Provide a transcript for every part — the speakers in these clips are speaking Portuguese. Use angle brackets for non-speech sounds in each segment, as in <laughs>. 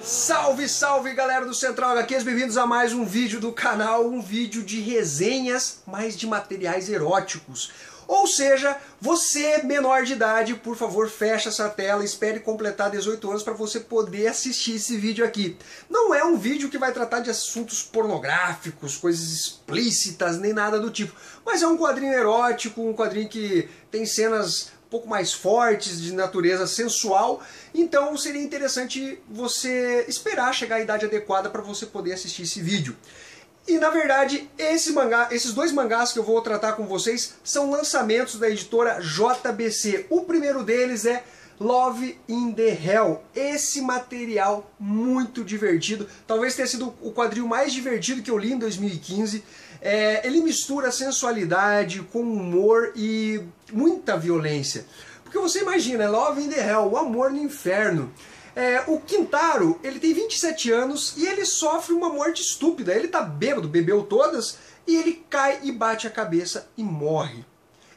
Salve, salve galera do Central HQs, bem-vindos a mais um vídeo do canal, um vídeo de resenhas, mas de materiais eróticos. Ou seja, você menor de idade, por favor, feche essa tela, espere completar 18 anos para você poder assistir esse vídeo aqui. Não é um vídeo que vai tratar de assuntos pornográficos, coisas explícitas, nem nada do tipo, mas é um quadrinho erótico, um quadrinho que tem cenas um pouco mais fortes, de natureza sensual, então seria interessante você esperar chegar à idade adequada para você poder assistir esse vídeo. E na verdade, esse mangá, esses dois mangás que eu vou tratar com vocês são lançamentos da editora JBC. O primeiro deles é Love in the Hell. Esse material muito divertido, talvez tenha sido o quadril mais divertido que eu li em 2015. É, ele mistura sensualidade com humor e muita violência. Porque você imagina, Love in the Hell, o amor no inferno. É, o Quintaro, ele tem 27 anos e ele sofre uma morte estúpida. Ele tá bêbado, bebeu todas, e ele cai e bate a cabeça e morre.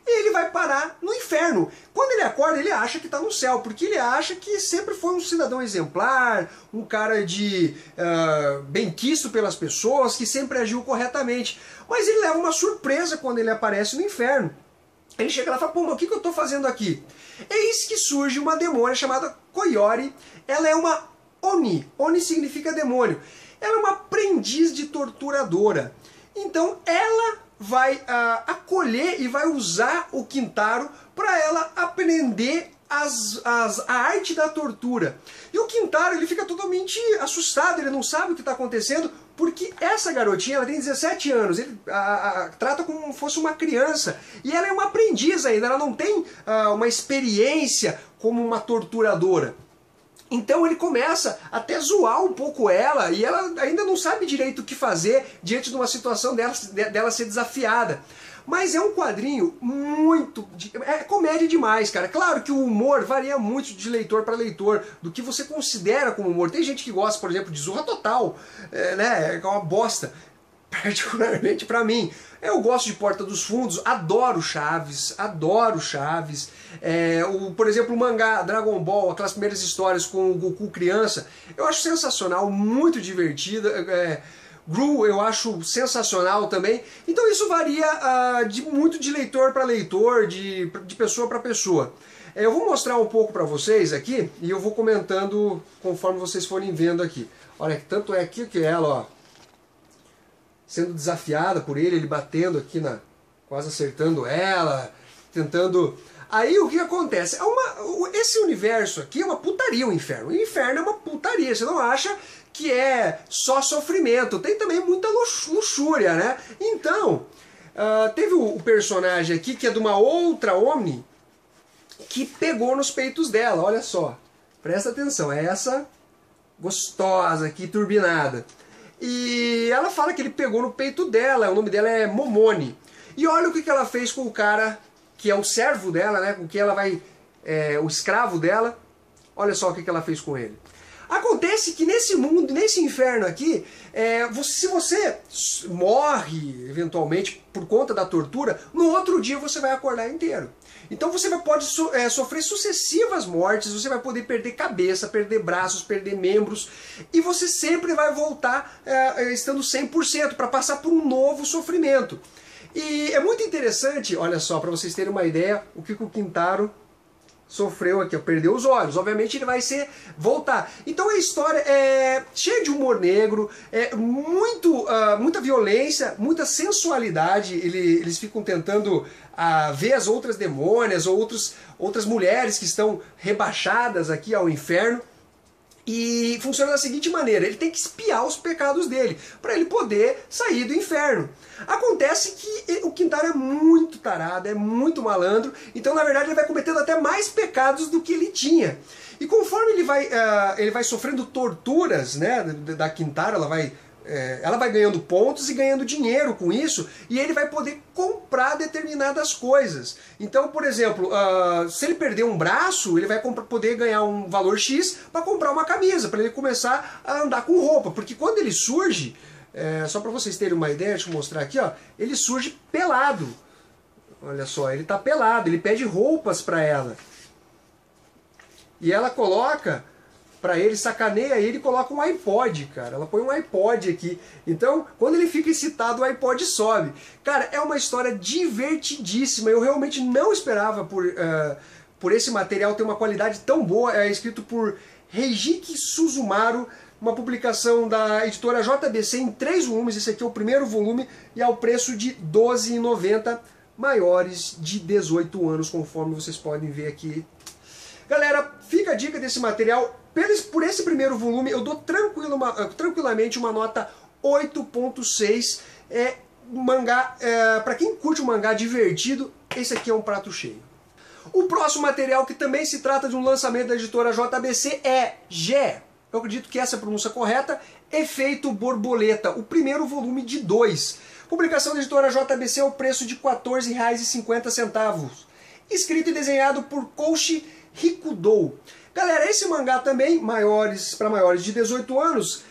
E ele vai parar no inferno. Quando ele acorda, ele acha que está no céu, porque ele acha que sempre foi um cidadão exemplar, um cara de uh, bem-quisto pelas pessoas, que sempre agiu corretamente. Mas ele leva uma surpresa quando ele aparece no inferno. Ele chega lá e fala, mas o que, que eu estou fazendo aqui? Eis que surge uma demônia chamada Koyori. Ela é uma Oni. Oni significa demônio. Ela é uma aprendiz de torturadora. Então ela vai uh, acolher e vai usar o Quintaro para ela aprender as, as, a arte da tortura. E o Quintaro ele fica totalmente assustado, ele não sabe o que está acontecendo, porque essa garotinha ela tem 17 anos, ele a, a, trata como se fosse uma criança, e ela é uma aprendiz ainda, ela não tem uh, uma experiência como uma torturadora. Então ele começa até zoar um pouco ela e ela ainda não sabe direito o que fazer diante de uma situação dela, dela ser desafiada. Mas é um quadrinho muito. É comédia demais, cara. Claro que o humor varia muito de leitor para leitor, do que você considera como humor. Tem gente que gosta, por exemplo, de Zorra Total, é, né? É uma bosta. <laughs> Particularmente para mim. Eu gosto de Porta dos Fundos, adoro Chaves, adoro Chaves. É, o, por exemplo, o mangá Dragon Ball, aquelas primeiras histórias com o Goku criança, eu acho sensacional, muito divertida. É, Gru eu acho sensacional também. Então isso varia uh, de muito de leitor para leitor, de, de pessoa para pessoa. Eu vou mostrar um pouco para vocês aqui e eu vou comentando conforme vocês forem vendo aqui. Olha, tanto é aqui que ela, ó, sendo desafiada por ele, ele batendo aqui na, quase acertando ela, tentando. Aí o que acontece? É uma, esse universo aqui é uma putaria, o inferno. O inferno é uma putaria. Você não acha que é só sofrimento, tem também muita luxúria, né? Então, uh, teve o, personagem aqui que é de uma outra Omni que pegou nos peitos dela, olha só. Presta atenção, é essa gostosa aqui, turbinada. E ela fala que ele pegou no peito dela, o nome dela é Momone. E olha o que, que ela fez com o cara que é o servo dela, né? Com que ela vai. É, o escravo dela. Olha só o que, ela fez com ele. Acontece que nesse mundo, nesse inferno aqui, é, se você morre eventualmente por conta da tortura, no outro dia você vai acordar inteiro. Então você vai, pode so, é, sofrer sucessivas mortes, você vai poder perder cabeça, perder braços, perder membros, e você sempre vai voltar é estando 100% para passar por um novo sofrimento. E é muito interessante, olha só, para vocês terem uma ideia, o que o Quintaro sofreu aqui, perdeu os olhos. Obviamente ele vai ser voltar. Então a história é cheia de humor negro, é muito, uh, muita violência, muita sensualidade. Ele, eles ficam tentando uh, ver as outras demônias ou outros, outras mulheres que estão rebaixadas aqui ao inferno. E funciona da seguinte maneira: ele tem que espiar os pecados dele para ele poder sair do inferno. Acontece que o Quintaro é muito tarado, é muito malandro, então na verdade ele vai cometendo até mais pecados do que ele tinha. E conforme ele vai, uh, ele vai sofrendo torturas né, da Quintaro, ela vai é, ela vai ganhando pontos e ganhando dinheiro com isso, e ele vai poder comprar determinadas coisas. Então, por exemplo, uh, se ele perder um braço, ele vai poder ganhar um valor X para comprar uma camisa, para ele começar a andar com roupa. Porque quando ele surge, é, só para vocês terem uma ideia, deixa eu mostrar aqui, ó, ele surge pelado. Olha só, ele tá pelado, ele pede roupas para ela. E ela coloca para ele, sacaneia ele e coloca um iPod, cara. Ela põe um iPod aqui. Então, quando ele fica excitado, o iPod sobe. Cara, é uma história divertidíssima. Eu realmente não esperava por, uh, por esse material ter uma qualidade tão boa. É escrito por Reijiki Suzumaru, uma publicação da editora JBC em três volumes. Esse aqui é o primeiro volume e ao preço de R$ 12,90 maiores de 18 anos, conforme vocês podem ver aqui. Galera, fica a dica desse material. Por esse primeiro volume, eu dou uma, eh, tranquilamente uma nota 8.6. É mangá, é, para quem curte um mangá divertido, esse aqui é um prato cheio. O próximo material, que também se trata de um lançamento da editora JBC, é G. Eu acredito que essa é a pronúncia correta. Efeito Borboleta, o primeiro volume de dois. Publicação da editora JBC ao preço de R$ 14,50. Escrito e desenhado por Koushi Rikudou. Galera, esse mangá também, maiores para maiores de 18 anos,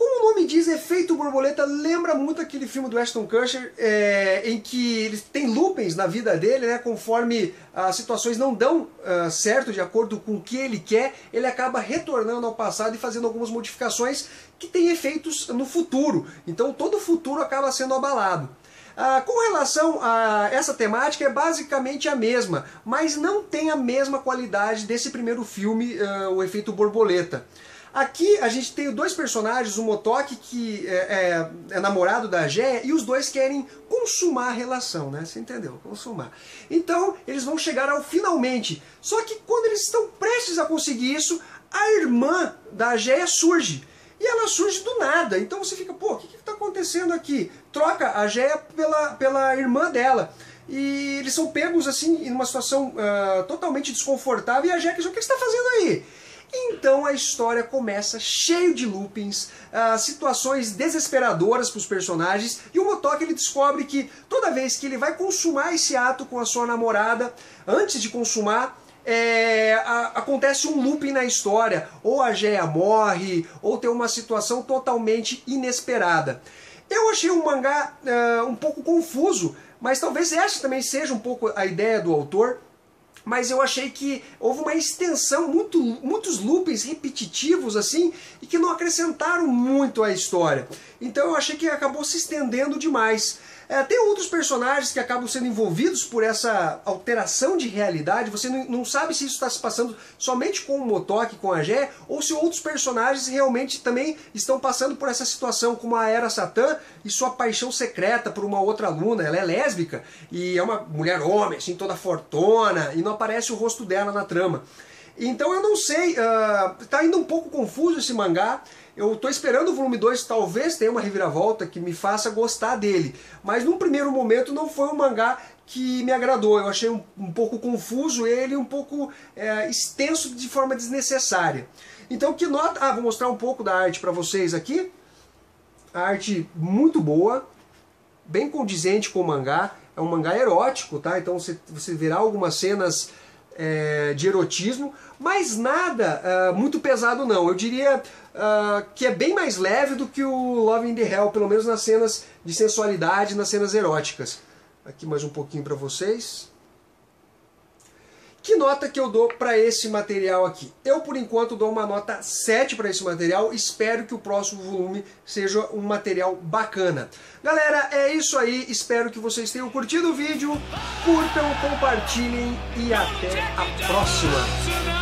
como o nome diz, Efeito Borboleta lembra muito aquele filme do Ashton Kutcher, é, em que ele tem loopings na vida dele, né, conforme as situações não dão uh, certo de acordo com o que ele quer, ele acaba retornando ao passado e fazendo algumas modificações que têm efeitos no futuro. Então todo o futuro acaba sendo abalado. Ah, com relação a essa temática, é basicamente a mesma, mas não tem a mesma qualidade desse primeiro filme, uh, O Efeito Borboleta. Aqui a gente tem dois personagens, o Motoki, que é, é, é namorado da Gé, e os dois querem consumar a relação, né? Você entendeu? Consumar. Então, eles vão chegar ao finalmente. Só que quando eles estão prestes a conseguir isso, a irmã da Gé surge. E ela surge do nada. Então você fica, pô, o que acontecendo aqui? Troca a Géia pela, pela irmã dela. E eles são pegos assim em uma situação uh, totalmente desconfortável. E a Géia diz, o que você está fazendo aí? Então a história começa cheio de loopings, uh, situações desesperadoras para os personagens, e o Motoki ele descobre que toda vez que ele vai consumar esse ato com a sua namorada, antes de consumar, é, a, acontece um looping na história, ou a Geia morre, ou tem uma situação totalmente inesperada. Eu achei o mangá uh, um pouco confuso, mas talvez essa também seja um pouco a ideia do autor, mas eu achei que houve uma extensão, muito, muitos loopings repetitivos assim, e que não acrescentaram muito à história. Então eu achei que acabou se estendendo demais. É, tem outros personagens que acabam sendo envolvidos por essa alteração de realidade. Você não, não sabe se isso está se passando somente com o Motoki, com a Gé, ou se outros personagens realmente também estão passando por essa situação, como a Era Satã e sua paixão secreta por uma outra aluna. Ela é lésbica e é uma mulher homem, assim, toda fortuna, e não aparece o rosto dela na trama. Então eu não sei, uh, tá indo um pouco confuso esse mangá. Eu estou esperando o volume 2, talvez tenha uma reviravolta que me faça gostar dele. Mas num primeiro momento não foi um mangá que me agradou. Eu achei um, um pouco confuso ele, um pouco é, extenso de forma desnecessária. Então que nota... Ah, vou mostrar um pouco da arte para vocês aqui. A arte muito boa, bem condizente com o mangá. É um mangá erótico, tá? Então você, você verá algumas cenas é, de erotismo, mas nada uh, muito pesado não. Eu diria uh, que é bem mais leve do que o Love in the Hell, pelo menos nas cenas de sensualidade, nas cenas eróticas. Aqui mais um pouquinho para vocês. Que nota que eu dou para esse material aqui? Eu, por enquanto, dou uma nota 7 para esse material. Espero que o próximo volume seja um material bacana. Galera, é isso aí. Espero que vocês tenham curtido o vídeo. Curtam, compartilhem e até a próxima.